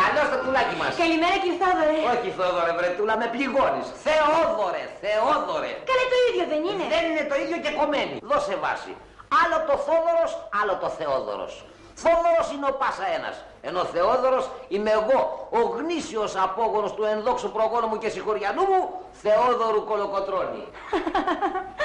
Καλώ το τουλάκι μας. Καλημέρα κύριε Θόδωρε. Όχι, Θόδωρε, βρετούλα, με πληγώνεις. Θεόδωρε, Θεόδωρε. Καλέ το ίδιο δεν είναι. Δεν είναι το ίδιο και κομμένη. Δώσε βάση. Άλλο το Θόδωρος, άλλο το Θεόδωρος. Θόδωρος είναι ο Πάσα ένας, ενώ Θεόδωρος είμαι εγώ, ο γνήσιος απόγονος του ενδόξου προγόνου μου και συγχωριανού μου, Θεόδωρου Κολοκοτρώνη.